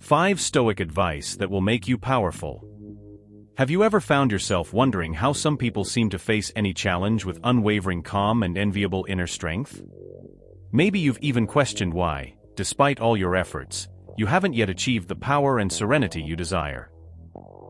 5 Stoic Advice that will make you powerful. Have you ever found yourself wondering how some people seem to face any challenge with unwavering calm and enviable inner strength? Maybe you've even questioned why, despite all your efforts, you haven't yet achieved the power and serenity you desire.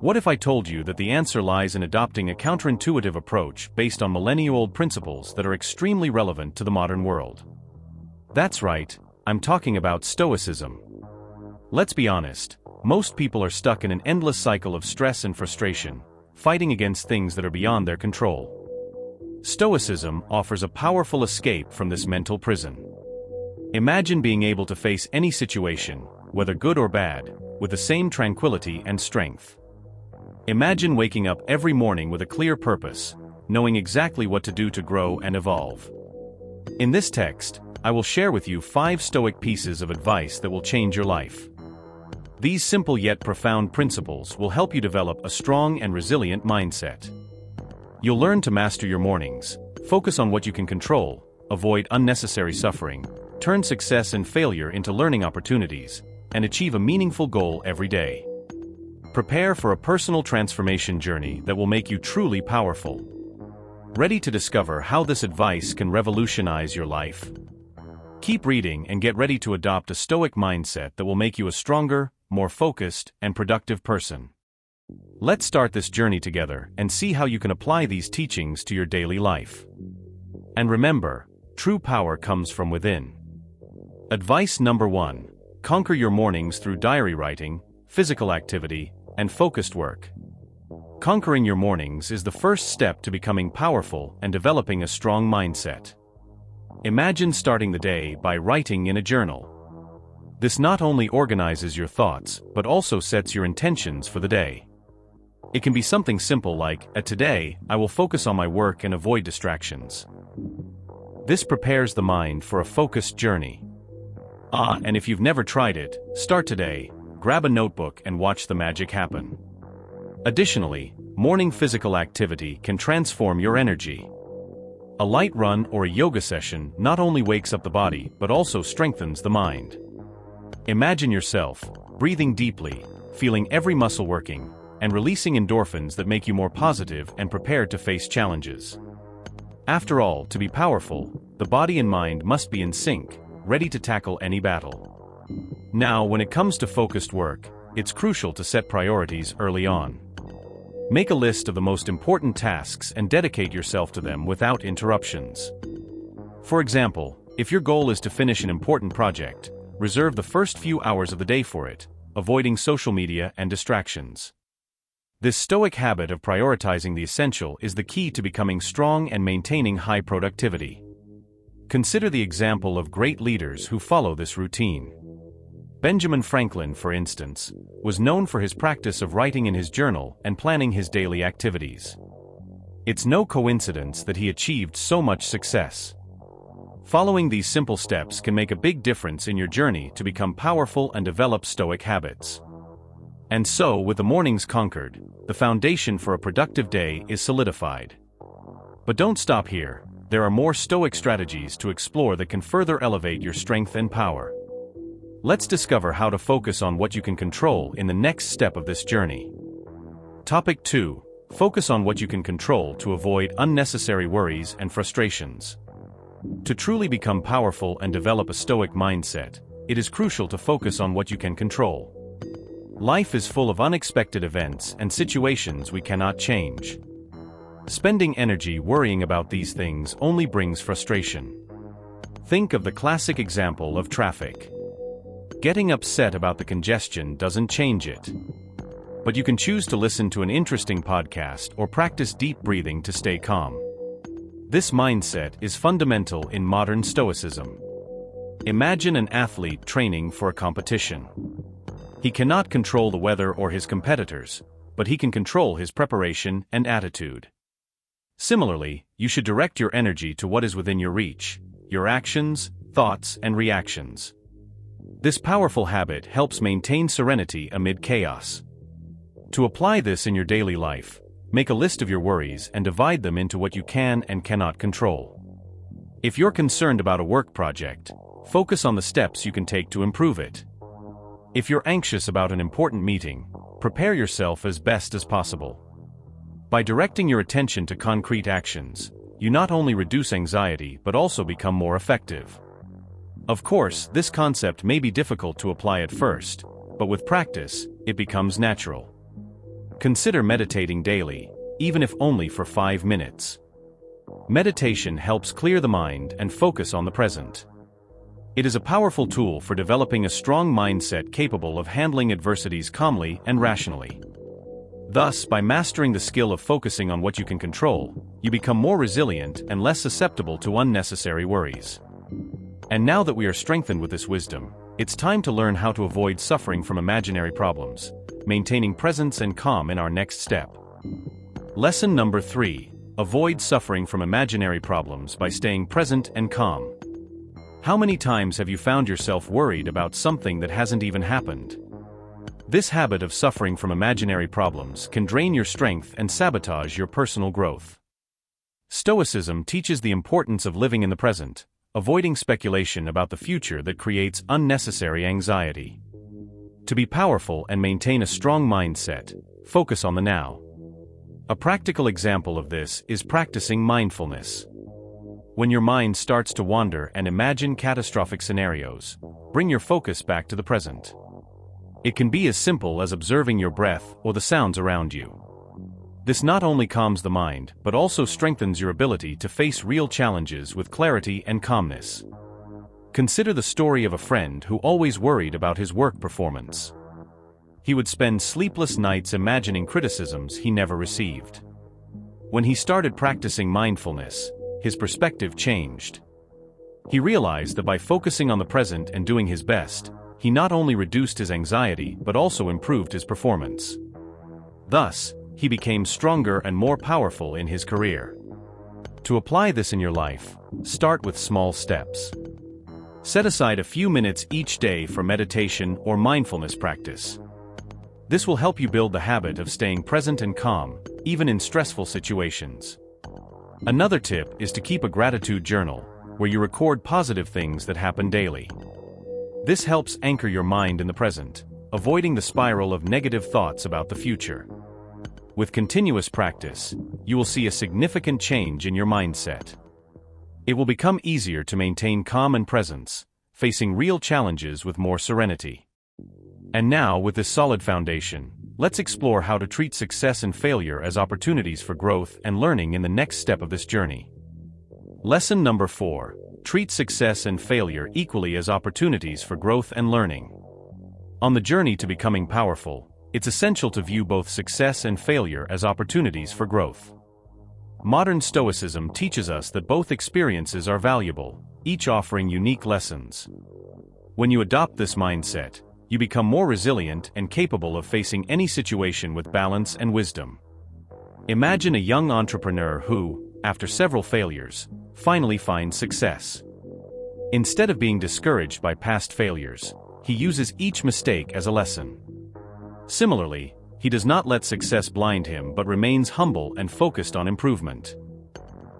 What if I told you that the answer lies in adopting a counterintuitive approach based on millennia-old principles that are extremely relevant to the modern world? That's right, I'm talking about Stoicism. Let's be honest, most people are stuck in an endless cycle of stress and frustration, fighting against things that are beyond their control. Stoicism offers a powerful escape from this mental prison. Imagine being able to face any situation, whether good or bad, with the same tranquility and strength. Imagine waking up every morning with a clear purpose, knowing exactly what to do to grow and evolve. In this text, I will share with you five Stoic pieces of advice that will change your life. These simple yet profound principles will help you develop a strong and resilient mindset. You'll learn to master your mornings, focus on what you can control, avoid unnecessary suffering, turn success and failure into learning opportunities, and achieve a meaningful goal every day. Prepare for a personal transformation journey that will make you truly powerful. Ready to discover how this advice can revolutionize your life? Keep reading and get ready to adopt a stoic mindset that will make you a stronger, more focused, and productive person. Let's start this journey together and see how you can apply these teachings to your daily life. And remember, true power comes from within. Advice number one conquer your mornings through diary writing, physical activity, and focused work. Conquering your mornings is the first step to becoming powerful and developing a strong mindset. Imagine starting the day by writing in a journal. This not only organizes your thoughts, but also sets your intentions for the day. It can be something simple like, at today, I will focus on my work and avoid distractions. This prepares the mind for a focused journey. Ah, and if you've never tried it, start today, grab a notebook and watch the magic happen. Additionally, morning physical activity can transform your energy. A light run or a yoga session not only wakes up the body but also strengthens the mind. Imagine yourself, breathing deeply, feeling every muscle working, and releasing endorphins that make you more positive and prepared to face challenges. After all, to be powerful, the body and mind must be in sync, ready to tackle any battle. Now, when it comes to focused work, it's crucial to set priorities early on. Make a list of the most important tasks and dedicate yourself to them without interruptions. For example, if your goal is to finish an important project, reserve the first few hours of the day for it, avoiding social media and distractions. This stoic habit of prioritizing the essential is the key to becoming strong and maintaining high productivity. Consider the example of great leaders who follow this routine. Benjamin Franklin, for instance, was known for his practice of writing in his journal and planning his daily activities. It's no coincidence that he achieved so much success. Following these simple steps can make a big difference in your journey to become powerful and develop stoic habits. And so, with the mornings conquered, the foundation for a productive day is solidified. But don't stop here, there are more stoic strategies to explore that can further elevate your strength and power. Let's discover how to focus on what you can control in the next step of this journey. Topic 2 Focus on what you can control to avoid unnecessary worries and frustrations. To truly become powerful and develop a stoic mindset, it is crucial to focus on what you can control. Life is full of unexpected events and situations we cannot change. Spending energy worrying about these things only brings frustration. Think of the classic example of traffic. Getting upset about the congestion doesn't change it. But you can choose to listen to an interesting podcast or practice deep breathing to stay calm. This mindset is fundamental in modern Stoicism. Imagine an athlete training for a competition. He cannot control the weather or his competitors, but he can control his preparation and attitude. Similarly, you should direct your energy to what is within your reach, your actions, thoughts, and reactions. This powerful habit helps maintain serenity amid chaos. To apply this in your daily life, Make a list of your worries and divide them into what you can and cannot control. If you're concerned about a work project, focus on the steps you can take to improve it. If you're anxious about an important meeting, prepare yourself as best as possible. By directing your attention to concrete actions, you not only reduce anxiety but also become more effective. Of course, this concept may be difficult to apply at first, but with practice, it becomes natural. Consider meditating daily, even if only for five minutes. Meditation helps clear the mind and focus on the present. It is a powerful tool for developing a strong mindset capable of handling adversities calmly and rationally. Thus, by mastering the skill of focusing on what you can control, you become more resilient and less susceptible to unnecessary worries. And now that we are strengthened with this wisdom, it's time to learn how to avoid suffering from imaginary problems, maintaining presence and calm in our next step. Lesson number 3. Avoid suffering from imaginary problems by staying present and calm. How many times have you found yourself worried about something that hasn't even happened? This habit of suffering from imaginary problems can drain your strength and sabotage your personal growth. Stoicism teaches the importance of living in the present, avoiding speculation about the future that creates unnecessary anxiety. To be powerful and maintain a strong mindset, focus on the now. A practical example of this is practicing mindfulness. When your mind starts to wander and imagine catastrophic scenarios, bring your focus back to the present. It can be as simple as observing your breath or the sounds around you. This not only calms the mind, but also strengthens your ability to face real challenges with clarity and calmness. Consider the story of a friend who always worried about his work performance. He would spend sleepless nights imagining criticisms he never received. When he started practicing mindfulness, his perspective changed. He realized that by focusing on the present and doing his best, he not only reduced his anxiety but also improved his performance. Thus, he became stronger and more powerful in his career. To apply this in your life, start with small steps. Set aside a few minutes each day for meditation or mindfulness practice. This will help you build the habit of staying present and calm, even in stressful situations. Another tip is to keep a gratitude journal, where you record positive things that happen daily. This helps anchor your mind in the present, avoiding the spiral of negative thoughts about the future. With continuous practice, you will see a significant change in your mindset. It will become easier to maintain calm and presence, facing real challenges with more serenity. And now, with this solid foundation, let's explore how to treat success and failure as opportunities for growth and learning in the next step of this journey. Lesson number 4. Treat success and failure equally as opportunities for growth and learning. On the journey to becoming powerful, it's essential to view both success and failure as opportunities for growth. Modern Stoicism teaches us that both experiences are valuable, each offering unique lessons. When you adopt this mindset, you become more resilient and capable of facing any situation with balance and wisdom. Imagine a young entrepreneur who, after several failures, finally finds success. Instead of being discouraged by past failures, he uses each mistake as a lesson. Similarly, he does not let success blind him but remains humble and focused on improvement.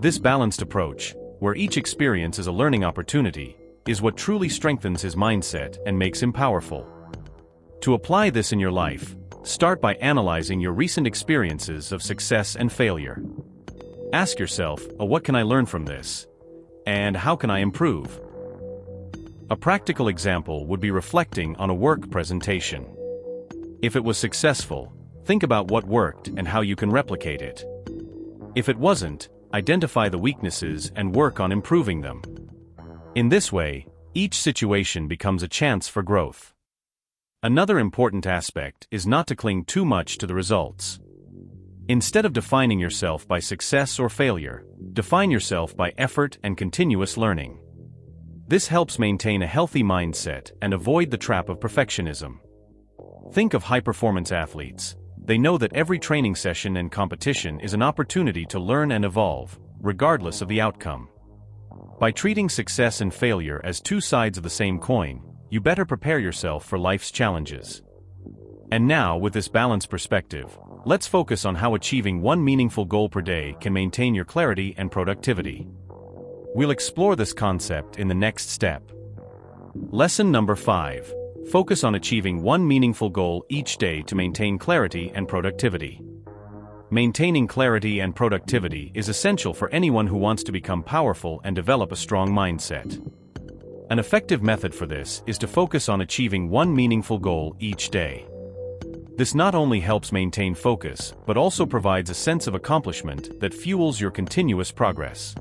This balanced approach, where each experience is a learning opportunity, is what truly strengthens his mindset and makes him powerful. To apply this in your life, start by analyzing your recent experiences of success and failure. Ask yourself, oh, what can I learn from this? And how can I improve? A practical example would be reflecting on a work presentation. If it was successful, think about what worked and how you can replicate it. If it wasn't, identify the weaknesses and work on improving them. In this way, each situation becomes a chance for growth. Another important aspect is not to cling too much to the results. Instead of defining yourself by success or failure, define yourself by effort and continuous learning. This helps maintain a healthy mindset and avoid the trap of perfectionism. Think of high-performance athletes. They know that every training session and competition is an opportunity to learn and evolve, regardless of the outcome. By treating success and failure as two sides of the same coin, you better prepare yourself for life's challenges. And now, with this balanced perspective, let's focus on how achieving one meaningful goal per day can maintain your clarity and productivity. We'll explore this concept in the next step. Lesson number 5 focus on achieving one meaningful goal each day to maintain clarity and productivity. Maintaining clarity and productivity is essential for anyone who wants to become powerful and develop a strong mindset. An effective method for this is to focus on achieving one meaningful goal each day. This not only helps maintain focus, but also provides a sense of accomplishment that fuels your continuous progress.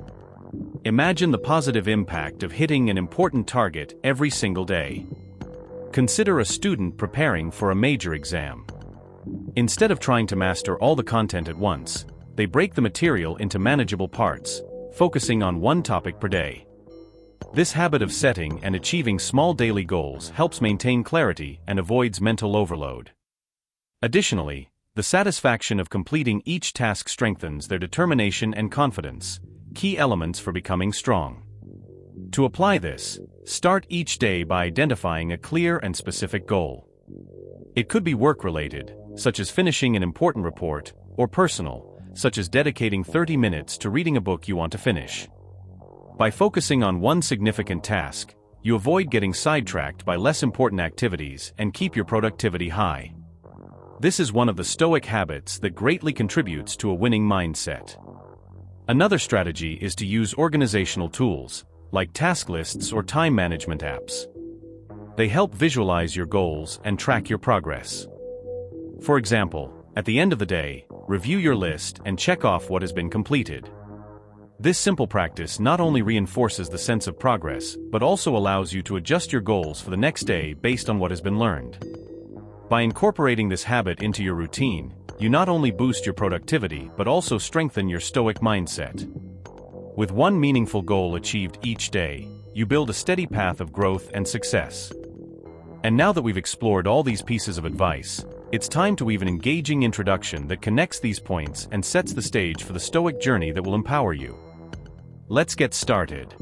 Imagine the positive impact of hitting an important target every single day. Consider a student preparing for a major exam. Instead of trying to master all the content at once, they break the material into manageable parts, focusing on one topic per day. This habit of setting and achieving small daily goals helps maintain clarity and avoids mental overload. Additionally, the satisfaction of completing each task strengthens their determination and confidence, key elements for becoming strong. To apply this, start each day by identifying a clear and specific goal. It could be work-related, such as finishing an important report, or personal, such as dedicating 30 minutes to reading a book you want to finish. By focusing on one significant task, you avoid getting sidetracked by less important activities and keep your productivity high. This is one of the Stoic habits that greatly contributes to a winning mindset. Another strategy is to use organizational tools, like task lists or time management apps. They help visualize your goals and track your progress. For example, at the end of the day, review your list and check off what has been completed. This simple practice not only reinforces the sense of progress, but also allows you to adjust your goals for the next day based on what has been learned. By incorporating this habit into your routine, you not only boost your productivity but also strengthen your stoic mindset. With one meaningful goal achieved each day, you build a steady path of growth and success. And now that we've explored all these pieces of advice, it's time to weave an engaging introduction that connects these points and sets the stage for the stoic journey that will empower you. Let's get started.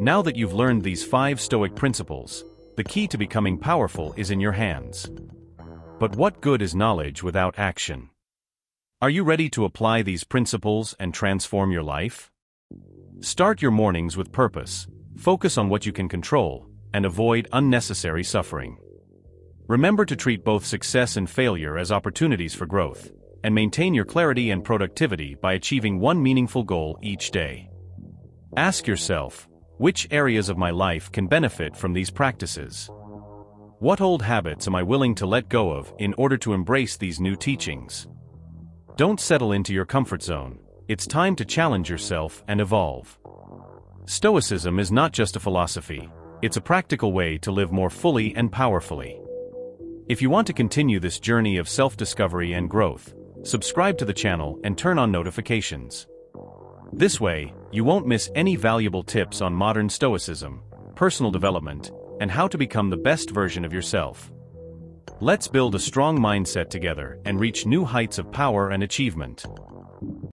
Now that you've learned these five Stoic principles, the key to becoming powerful is in your hands. But what good is knowledge without action? Are you ready to apply these principles and transform your life? Start your mornings with purpose, focus on what you can control, and avoid unnecessary suffering. Remember to treat both success and failure as opportunities for growth, and maintain your clarity and productivity by achieving one meaningful goal each day. Ask yourself, which areas of my life can benefit from these practices? What old habits am I willing to let go of in order to embrace these new teachings? Don't settle into your comfort zone, it's time to challenge yourself and evolve. Stoicism is not just a philosophy, it's a practical way to live more fully and powerfully. If you want to continue this journey of self-discovery and growth, subscribe to the channel and turn on notifications. This way, you won't miss any valuable tips on modern stoicism, personal development, and how to become the best version of yourself. Let's build a strong mindset together and reach new heights of power and achievement.